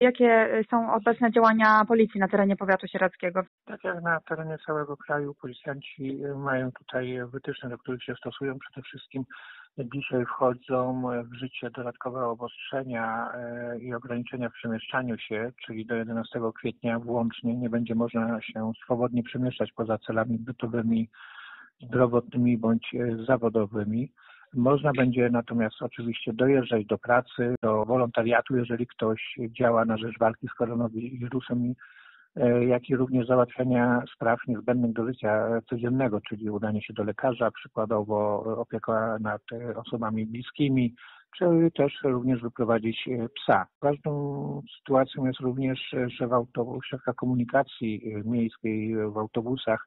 Jakie są obecne działania policji na terenie powiatu sieradzkiego? Tak jak na terenie całego kraju, policjanci mają tutaj wytyczne, do których się stosują. Przede wszystkim dzisiaj wchodzą w życie dodatkowe obostrzenia e, i ograniczenia w przemieszczaniu się, czyli do 11 kwietnia włącznie nie będzie można się swobodnie przemieszczać poza celami bytowymi, zdrowotnymi bądź zawodowymi. Można będzie natomiast oczywiście dojeżdżać do pracy, do wolontariatu, jeżeli ktoś działa na rzecz walki z koronawirusem, e, jak i również załatwiania spraw niezbędnych do życia codziennego, czyli udanie się do lekarza, przykładowo opieka nad osobami bliskimi, czy też również wyprowadzić psa. Ważną sytuacją jest również, że w autobusach komunikacji miejskiej, w autobusach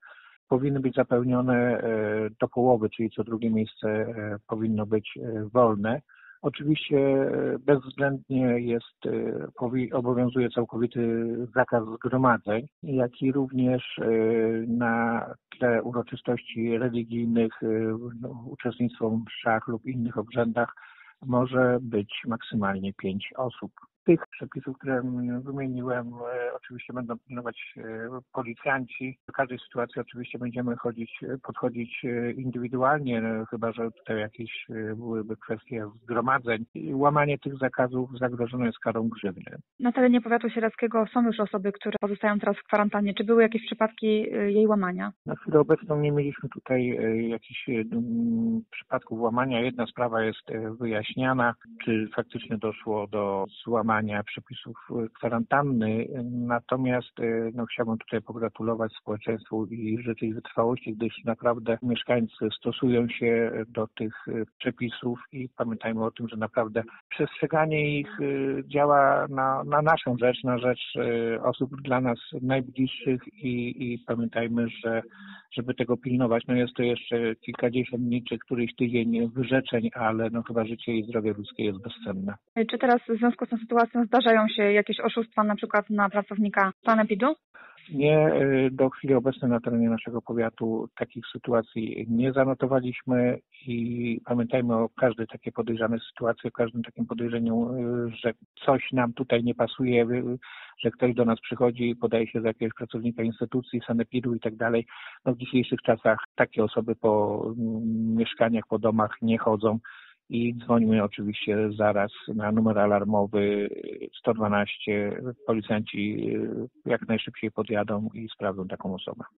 powinny być zapełnione e, do połowy, czyli co drugie miejsce e, powinno być e, wolne. Oczywiście bezwzględnie jest, obowiązuje całkowity zakaz zgromadzeń, jak i również na tle uroczystości religijnych, uczestnictwo w mszach lub innych obrzędach może być maksymalnie pięć osób tych przepisów, które wymieniłem, e, oczywiście będą pilnować e, policjanci. Do każdej sytuacji oczywiście będziemy chodzić, e, podchodzić indywidualnie, chyba że tutaj jakieś byłyby kwestie zgromadzeń. Łamanie tych zakazów zagrożone jest karą grzywny. Na terenie powiatu sieradzkiego są już osoby, które pozostają teraz w kwarantannie. Czy były jakieś przypadki jej łamania? Na chwilę obecną nie mieliśmy tutaj jakichś przypadków łamania. Jedna sprawa jest wyjaśniana, czy faktycznie doszło do złamania przepisów kwarantanny. Natomiast e, no, chciałbym tutaj pogratulować społeczeństwu i życzyć wytrwałości, gdyż naprawdę mieszkańcy stosują się do tych e, przepisów i pamiętajmy o tym, że naprawdę przestrzeganie ich działa na, na naszą rzecz, na rzecz osób dla nas najbliższych i, i pamiętajmy, że żeby tego pilnować, no jest to jeszcze kilkadziesiąt dni czy któryś tydzień wyrzeczeń, ale no chyba życie i zdrowie ludzkie jest bezcenne. Czy teraz w związku z tą sytuacją zdarzają się jakieś oszustwa na przykład na pracownika sanepidu? Nie, y, do chwili obecnej na terenie naszego powiatu takich sytuacji nie zanotowaliśmy i pamiętajmy o każdej takiej podejrzanej sytuacji, o każdym takim podejrzeniu, y, że coś nam tutaj nie pasuje, y, że ktoś do nas przychodzi podaje się za jakiegoś pracownika instytucji, sanepidu i tak dalej. No w dzisiejszych czasach takie osoby po mm, mieszkaniach, po domach nie chodzą i dzwonimy oczywiście zaraz na numer alarmowy 112. Policjanci jak najszybciej podjadą i sprawdzą taką osobę.